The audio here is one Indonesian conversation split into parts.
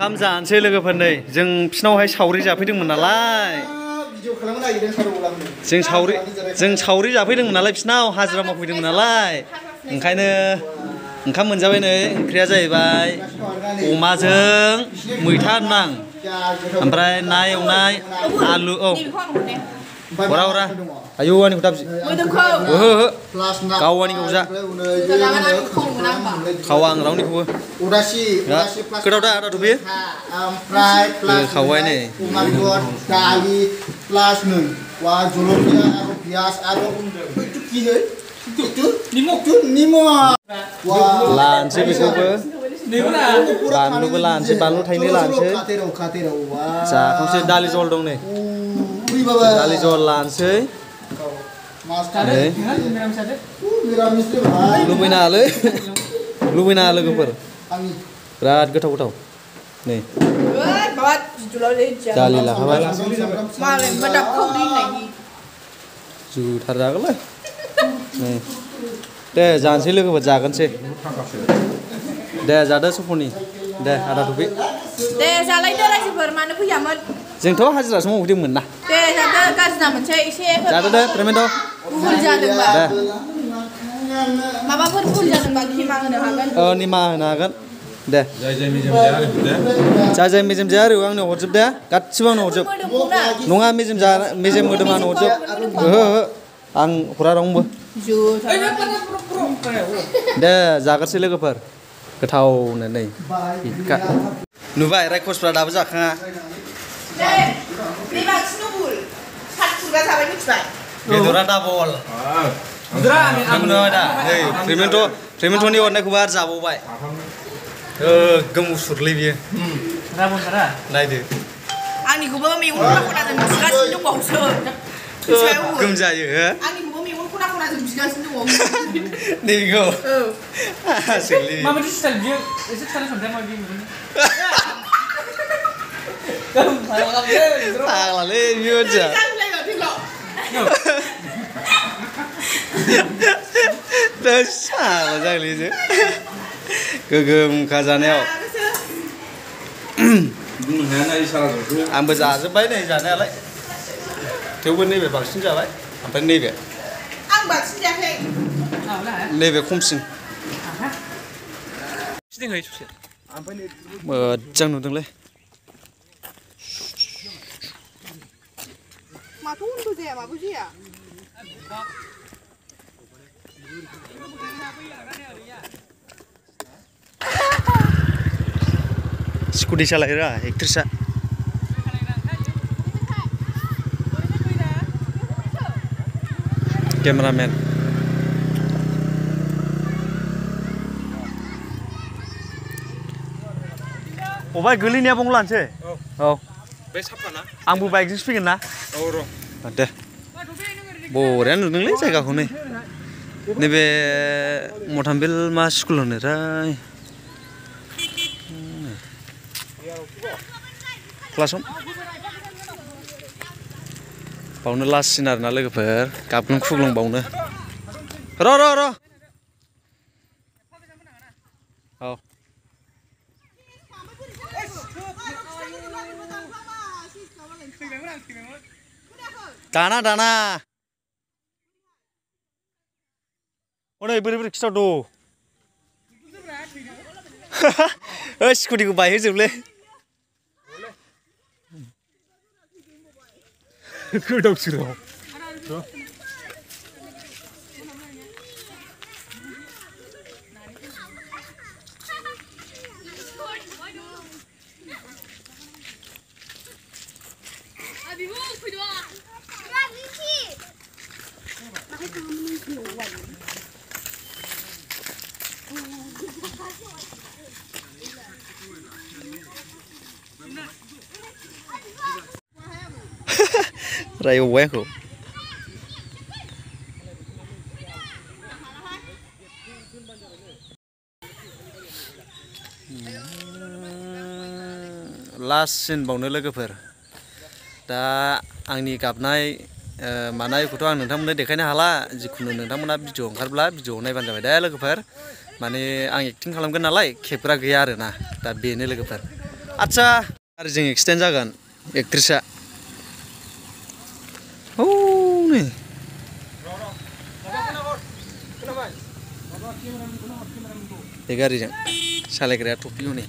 ओंखाम जानोसै लोगोफोर नै जों बिसिनावहाय सावरि जाफैदोंमोन नालाय भिडिअ खालामनो नागिरदों सारौलांनो जों सावरि जों सावरि जाफैदोंमोन नालाय बिसिनाव हाजिरा मावफैदोंमोन नालाय ओंखायनो ओंखाम मोनजाबाय नै ओंख्रिया जाहैबाय अमाजों मैथा नां ओमफ्राय ना एवनाय आलु औ Ora ora. Ayo ni utap. kau ni kuza. Kawang raun ni kuwa. Urasi, ada tu bi. Amplai plus. Kawan ni. Kumagot kali plus ni. Wah joloknya aku bias aku itu kiri. Itu nimo tu nimo. Wah. Lansi bisupe. Landu belan, si balu thay ni kau. दालि जहल लानोसै लुबैनाङालै लुबैनाङा लोगोफोर बिराद गोथाव गोथाव नै दालि लाखाबाय जुथार जागोनलै नै दे जानोसै लोगोफोर जागोनसै दे जादो सफनि दे आदा थुफि दे जालायदो रायजोफोर मानो फैयामोन जोंथ' हाजिरासो मावहैदोंमोन ना Teh, ada kas namun saya isi efek. Jatuh deh, premen tuh. Full jatuh mbak. Dah. Mama pun full jatuh mbak, kima ngenahakan. Oh, mah. Dah. Mizim jari uang nih wajib dah. Kat siapa wajib? Nunga mizim jari, mizim udah mana wajib? Ang kurang orang bu. Dah, zakat sih lagi. Ketau nenek. Ika. Nubai rekod sudah juga sama ini juga. Gedora double. Gedora ada. Kubar. Eh, ya. Mama mau दा साला जागोलै गोगोमखा जानायाव बुंनो हाया ना इसारा जोंथ' आंबो जाजोब्बाय नै जानायालाय थेवबो नैबे बांसिन जाबाय ओमफ्राय नैबे आं बांसिन जायाखै नैबे खमसिन फिदिंहै ससे मोजां नुदोंलै माथो उनबो जाया माबो जाया स्कुटि सालायरा एक्ट्रिसा केमेरामेन अबाय गोलैनाया बंग लानोसै औ बे साफाना आंबो बाइकजोंसो फैगोन ना औ र' दे बरियानो नुदोंलै जायगाखौ नै नैबे मथामबिल मा स्कुल होनोथाय क्लास हम बावनो लास्टसिन आरोना लोगोफोर गाबग्लुं खुग्लुं बावनो र' र' र' औ ডানা ডানা ওরা এবার এবার কিসা ডো ওই স্কুটিকে বাইরে জবলে 그덕 싫어. 아 미국 그리 रायबावबाय आंखौ लास्ट सिन बावनो लोगोफोर दा आंनि गाबनाय ओ, मानायखौथ' आं नोंथांमोननो देखायनो हाला जिखुनु नोंथांमोना भिडिअ ओंखारब्ला भिडिअ नायबानो जाबाय लोगोफोर। माने आं एक्टिं खालामगोन नालाय खेबग्रा गैया आरोना दा बेनो लोगोफोर। आदसा आरो जों एक्सिडेन्ट जागोन एक्ट्रिसा औ बे गारिजों सालायग्राया टपि हनै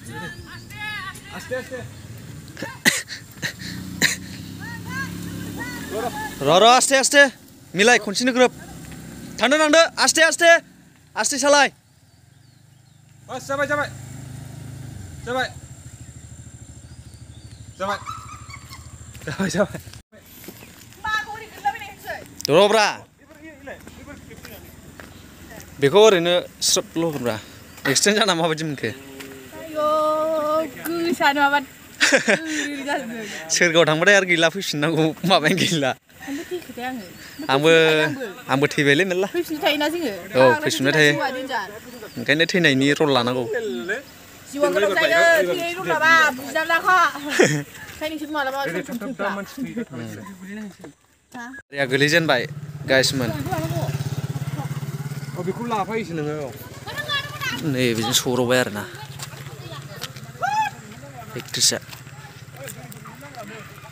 र' र' आस्थे आस्थे मिलाय खनसेनो ग्रोब थांदो थांदो आस्थे आस्थे आस्थे सालाय बस जाबाय जाबाय जाबाय जाबाय जाबाय जाबाय माखौ ओरै गोलैलाबायनाय होनसै र'ब्रा बेखौ ओरैनो स्रोबल' होग्रा एक्सिडेन्ट जाना माबायदि मोनखो आयौ गोसानो माबा ओरै जाजोबदों सोरगाव थांबाथाय आरो गैला फैफिननांगौ माबायानो गैला आंबो थैखोथाय आङो आंबो आंबो थैबायलै मेरला फैफिननो थायोना जोङो औ, फैफिनबाय थायो। जिउआ देन्जार ओंखायनो थैनायनि रल लानांगौ जिउआ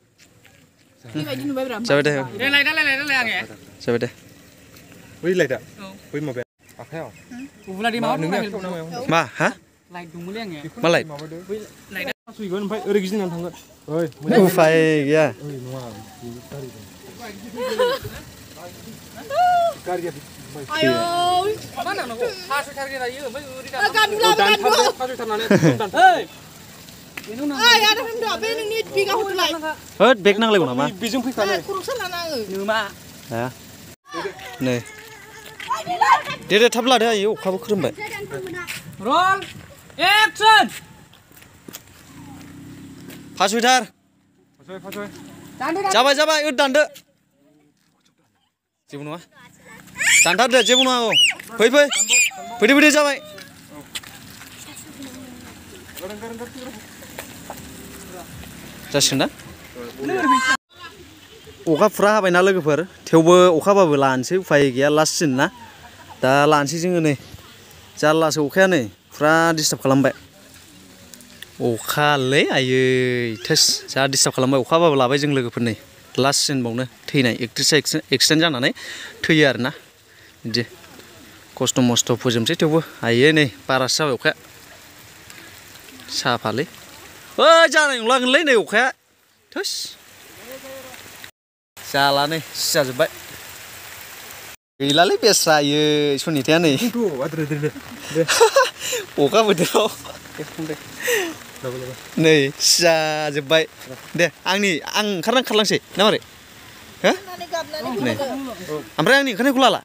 Sao đây? Đây này, đây này, đây này nghe. Sao đây? Quý lại đó. Quý mà bé. À theo. Ủa lại đi máu nữa. Mà hả? Lại đúng lên nghe. Mà lại. Lại đó. Suy gần phải original thằng gần. Ơi. Không phải kìa. Ơi nó à. Cái gì? Ayo. Mana nak? Pasal cari dia dia. Kan pula kan. Pasal tanah ni. Hey. ओइ आदा होनदो बे नोंनि बिगा हरलाय होद बेग नांलायगौ नामा बेजों फैखानाय खर'सा लाना आङो नोमा हा? नै। दे दे थाब लादो आयो अखाबो खोरोमबाय। रल एक्सन फासय जाबाय जाबाय ओद दानदो। जेबो नङा। दानथारदो जेबो नङा औ। फै फै। फैदो फैदो जाबाय। जासिगोन ना अखा फुरा हाबायना लोगोफोर थेवबो अखाबाबो लानोसै उफाय गैया लास्ट सिन ना दा लानोसै जोङो नै जारलासो अखाया नै फुरा डिस्टार्ब खालामबाय अखालै आयै थोस जा डिस्टार्ब खालामबाय अखाबाबो लाबाय जों लोगोफोर नै लास्ट सिनबावनो थैनाय एक्ट्रिसा एक्सिडेन्ट जानानै थैयो आरोना बिदि खस्थ' मस्थ' फोजोबनोसै थेवबो आयै नै बारासो जाबाय अखाया साफालै Wah, jangan ulang lain deh, oke? Terus, salah nih, saja Ilalah biasa ya, suni tian nih. Aduh, aduh, aduh, aduh. Oka betul. Nih, saja baik. Deh, ang nih, ang karang karang sih, nama deh. Hah? Nih, ambil yang nih, karena gula lah.